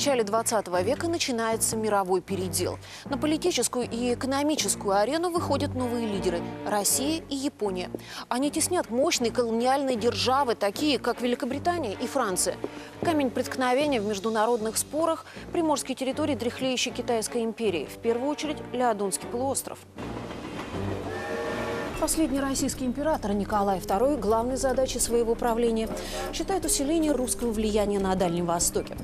начале 20 века начинается мировой передел. На политическую и экономическую арену выходят новые лидеры – Россия и Япония. Они теснят мощные колониальные державы, такие как Великобритания и Франция. Камень преткновения в международных спорах – приморские территории дряхлеющей Китайской империи, в первую очередь Леодунский полуостров. Последний российский император Николай II главной задачей своего правления считает усиление русского влияния на Дальнем Востоке.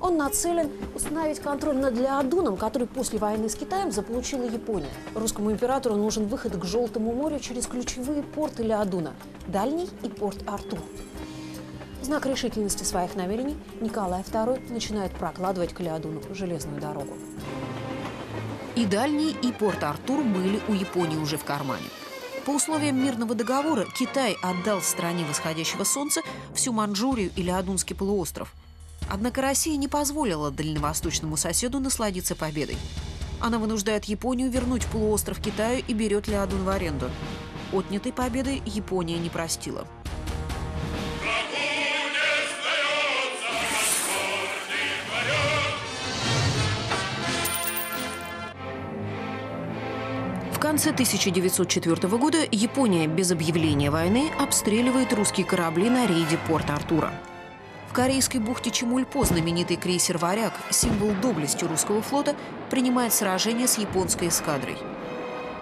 Он нацелен установить контроль над Леодуном, который после войны с Китаем заполучила Япония. Русскому императору нужен выход к Желтому морю через ключевые порты Леодуна – Дальний и порт Артур. Знак решительности своих намерений Николай II начинает прокладывать к Леодуну железную дорогу. И Дальний, и порт Артур были у Японии уже в кармане. По условиям мирного договора Китай отдал стране восходящего солнца всю Манчжурию или Адунский полуостров. Однако Россия не позволила дальневосточному соседу насладиться победой. Она вынуждает Японию вернуть полуостров Китаю и берет Леодун в аренду. Отнятой победы Япония не простила. Конце 1904 года Япония без объявления войны обстреливает русские корабли на рейде порт Артура. В Корейской бухте Чемульпо знаменитый крейсер «Варяг», символ доблести русского флота, принимает сражение с японской эскадрой.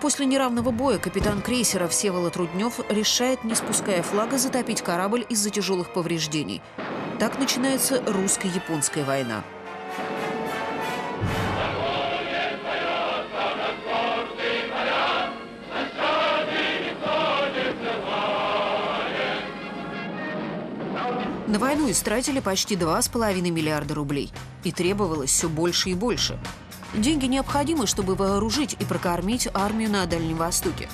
После неравного боя капитан крейсера Всеволод Руднев решает, не спуская флага, затопить корабль из-за тяжелых повреждений. Так начинается русско-японская война. На войну истратили почти 2,5 миллиарда рублей. И требовалось все больше и больше. Деньги необходимы, чтобы вооружить и прокормить армию на Дальнем Востоке.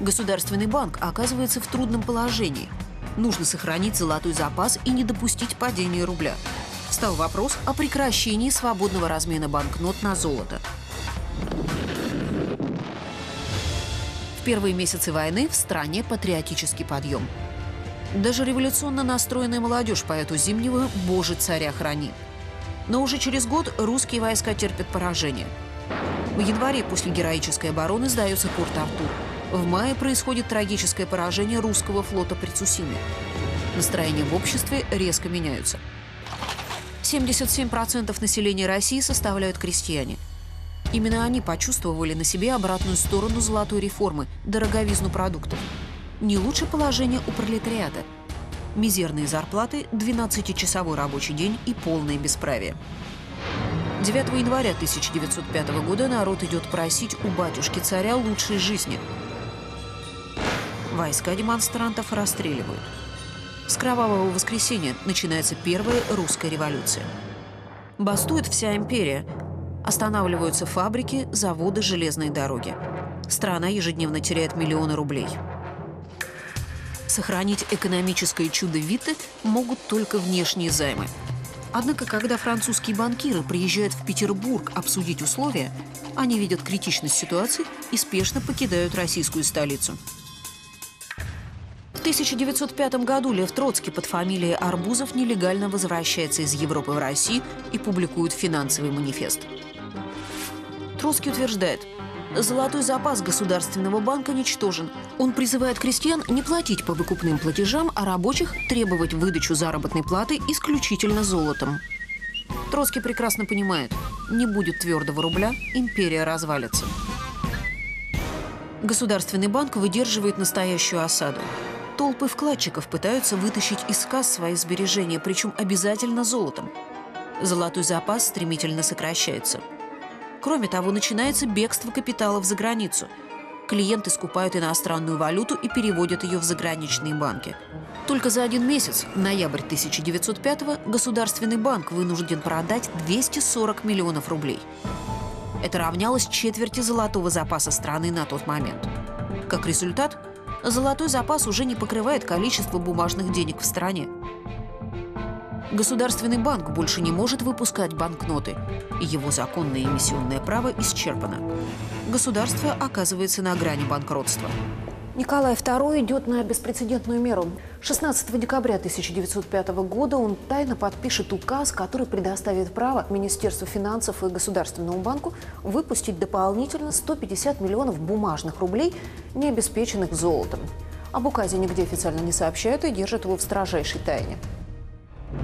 Государственный банк оказывается в трудном положении. Нужно сохранить золотой запас и не допустить падения рубля. Стал вопрос о прекращении свободного размена банкнот на золото. В первые месяцы войны в стране патриотический подъем – даже революционно настроенная молодежь по эту зимнего «Боже, царя храни». Но уже через год русские войска терпят поражение. В январе после героической обороны сдается порт Артур. В мае происходит трагическое поражение русского флота при Цусиме. Настроения в обществе резко меняются. 77% населения России составляют крестьяне. Именно они почувствовали на себе обратную сторону золотой реформы – дороговизну продуктов – не лучше положение у пролетариата. Мизерные зарплаты, 12-часовой рабочий день и полное бесправие. 9 января 1905 года народ идет просить у батюшки царя лучшей жизни. Войска демонстрантов расстреливают. С кровавого воскресенья начинается первая русская революция. Бастует вся империя. Останавливаются фабрики, заводы, железные дороги. Страна ежедневно теряет миллионы рублей. Сохранить экономическое чудо Виты могут только внешние займы. Однако, когда французские банкиры приезжают в Петербург обсудить условия, они видят критичность ситуации и спешно покидают российскую столицу. В 1905 году Лев Троцкий под фамилией Арбузов нелегально возвращается из Европы в Россию и публикует финансовый манифест. Троцкий утверждает – Золотой запас Государственного банка ничтожен. Он призывает крестьян не платить по выкупным платежам, а рабочих требовать выдачу заработной платы исключительно золотом. Троцкий прекрасно понимает, не будет твердого рубля, империя развалится. Государственный банк выдерживает настоящую осаду. Толпы вкладчиков пытаются вытащить из касс свои сбережения, причем обязательно золотом. Золотой запас стремительно сокращается – Кроме того, начинается бегство капиталов за границу. Клиенты скупают иностранную валюту и переводят ее в заграничные банки. Только за один месяц, ноябрь 1905-го, Государственный банк вынужден продать 240 миллионов рублей. Это равнялось четверти золотого запаса страны на тот момент. Как результат, золотой запас уже не покрывает количество бумажных денег в стране. Государственный банк больше не может выпускать банкноты, его законное эмиссионное право исчерпано. Государство оказывается на грани банкротства. Николай II идет на беспрецедентную меру. 16 декабря 1905 года он тайно подпишет указ, который предоставит право Министерству финансов и Государственному банку выпустить дополнительно 150 миллионов бумажных рублей, не обеспеченных золотом. Об указе нигде официально не сообщают и держат его в строжайшей тайне.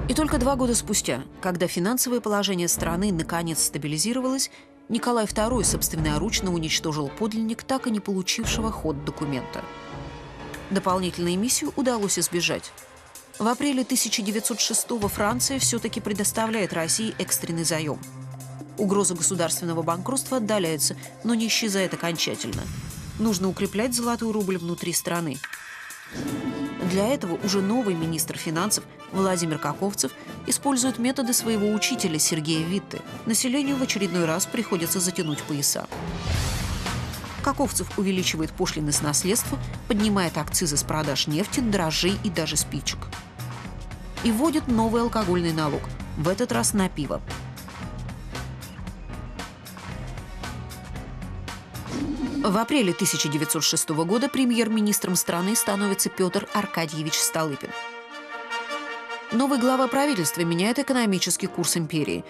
И только два года спустя, когда финансовое положение страны наконец стабилизировалось, Николай II собственноручно уничтожил подлинник, так и не получившего ход документа. Дополнительной миссию удалось избежать. В апреле 1906 Франция все-таки предоставляет России экстренный заем. Угроза государственного банкротства отдаляется, но не исчезает окончательно. Нужно укреплять золотой рубль внутри страны. Для этого уже новый министр финансов Владимир Каковцев использует методы своего учителя Сергея Витте. Населению в очередной раз приходится затянуть пояса. Каковцев увеличивает пошлины с наследства, поднимает акцизы с продаж нефти, дрожжей и даже спичек. И вводит новый алкогольный налог, в этот раз на пиво. В апреле 1906 года премьер-министром страны становится Петр Аркадьевич Столыпин. Новый глава правительства меняет экономический курс империи.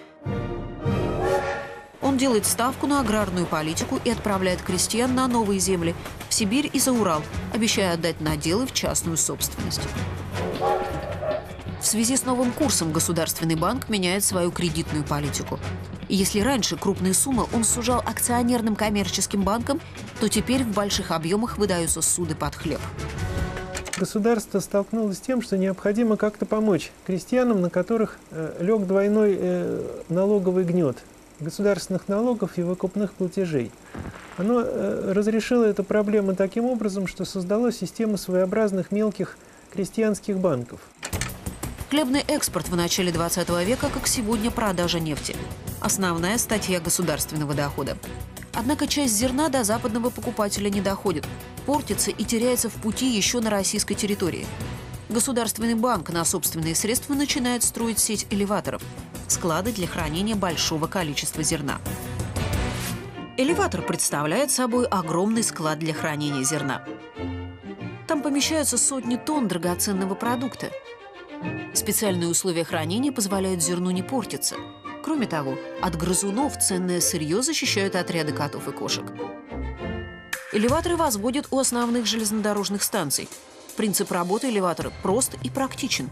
Он делает ставку на аграрную политику и отправляет крестьян на новые земли – в Сибирь и за Урал, обещая отдать наделы в частную собственность. В связи с новым курсом Государственный банк меняет свою кредитную политику. Если раньше крупные суммы он сужал акционерным коммерческим банкам, то теперь в больших объемах выдаются суды под хлеб. Государство столкнулось с тем, что необходимо как-то помочь крестьянам, на которых э, лег двойной э, налоговый гнет государственных налогов и выкупных платежей. Оно э, разрешило эту проблему таким образом, что создало систему своеобразных мелких крестьянских банков. Хлебный экспорт в начале 20 века, как сегодня продажа нефти. Основная статья государственного дохода. Однако часть зерна до западного покупателя не доходит, портится и теряется в пути еще на российской территории. Государственный банк на собственные средства начинает строить сеть элеваторов – склады для хранения большого количества зерна. Элеватор представляет собой огромный склад для хранения зерна. Там помещаются сотни тонн драгоценного продукта. Специальные условия хранения позволяют зерну не портиться – Кроме того, от грызунов ценное сырье защищают отряды котов и кошек. Элеваторы возводят у основных железнодорожных станций. Принцип работы элеватора прост и практичен.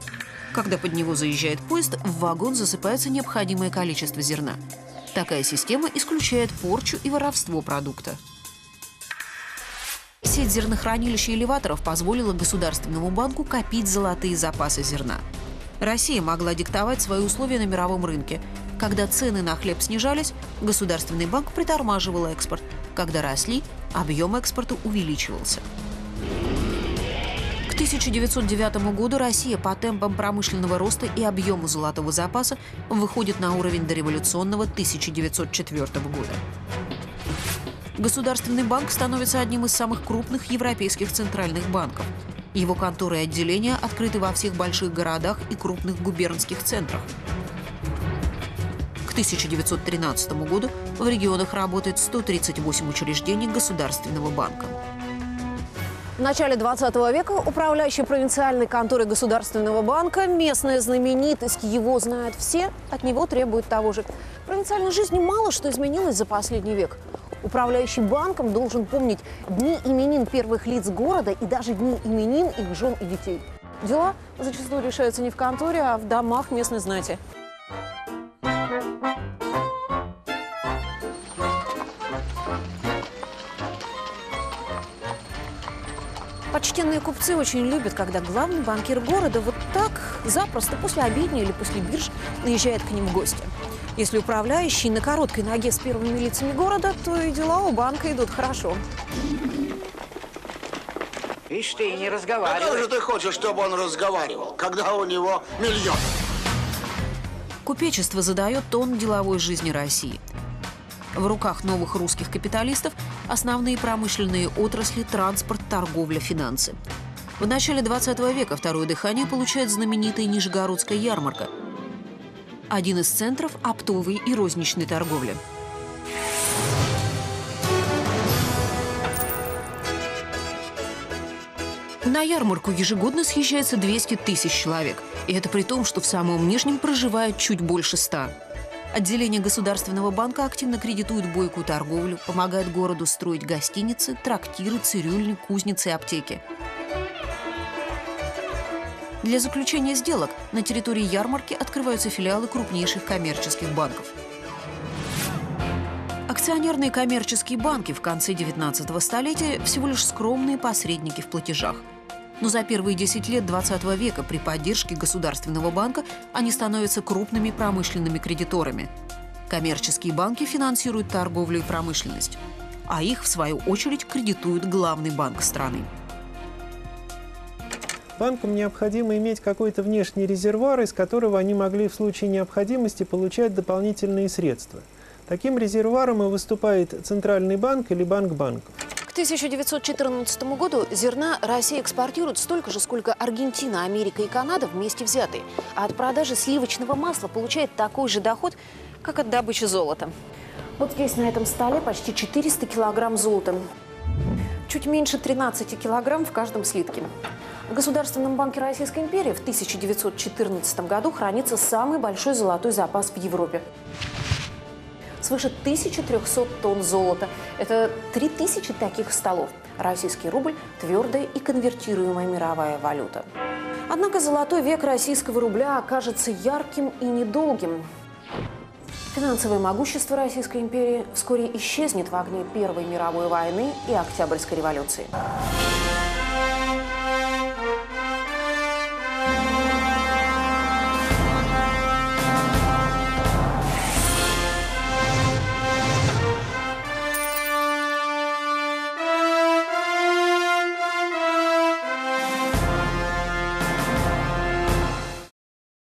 Когда под него заезжает поезд, в вагон засыпается необходимое количество зерна. Такая система исключает порчу и воровство продукта. Сеть зернохранилищ и элеваторов позволила Государственному банку копить золотые запасы зерна. Россия могла диктовать свои условия на мировом рынке, когда цены на хлеб снижались, Государственный банк притормаживал экспорт. Когда росли, объем экспорта увеличивался. К 1909 году Россия по темпам промышленного роста и объему золотого запаса выходит на уровень дореволюционного 1904 года. Государственный банк становится одним из самых крупных европейских центральных банков. Его конторы и отделения открыты во всех больших городах и крупных губернских центрах. 1913 году в регионах работает 138 учреждений Государственного банка. В начале 20 века управляющий провинциальной конторой Государственного банка, местная знаменитость, его знают все, от него требуют того же. В провинциальной жизни мало что изменилось за последний век. Управляющий банком должен помнить дни именин первых лиц города и даже дни именин их жен и детей. Дела зачастую решаются не в конторе, а в домах местной знати. Почтенные купцы очень любят, когда главный банкир города вот так запросто после обедни или после бирж наезжает к ним в гости. Если управляющий на короткой ноге с первыми лицами города, то и дела у банка идут хорошо. Ишь ты, не разговаривай. А как же ты хочешь, чтобы он разговаривал, когда у него миллион? Купечество задает тон деловой жизни России. В руках новых русских капиталистов основные промышленные отрасли – транспорт, торговля, финансы. В начале 20 века второе дыхание получает знаменитая Нижегородская ярмарка. Один из центров оптовой и розничной торговли. На ярмарку ежегодно съезжается 200 тысяч человек. И это при том, что в самом Нижнем проживает чуть больше ста. Отделение Государственного банка активно кредитует бойкую торговлю, помогает городу строить гостиницы, трактиры, цирюльни, кузницы и аптеки. Для заключения сделок на территории ярмарки открываются филиалы крупнейших коммерческих банков. Акционерные коммерческие банки в конце 19 столетия всего лишь скромные посредники в платежах. Но за первые 10 лет 20 века при поддержке Государственного банка они становятся крупными промышленными кредиторами. Коммерческие банки финансируют торговлю и промышленность, а их, в свою очередь, кредитует главный банк страны. Банкам необходимо иметь какой-то внешний резервуар, из которого они могли в случае необходимости получать дополнительные средства. Таким резервуаром и выступает Центральный банк или Банк банков. К 1914 году зерна Россия экспортирует столько же, сколько Аргентина, Америка и Канада вместе взятые. А от продажи сливочного масла получает такой же доход, как от добычи золота. Вот здесь на этом столе почти 400 килограмм золота. Чуть меньше 13 килограмм в каждом слитке. В Государственном банке Российской империи в 1914 году хранится самый большой золотой запас в Европе. Свыше 1300 тонн золота. Это 3000 таких столов. Российский рубль – твердая и конвертируемая мировая валюта. Однако золотой век российского рубля окажется ярким и недолгим. Финансовое могущество Российской империи вскоре исчезнет в огне Первой мировой войны и Октябрьской революции.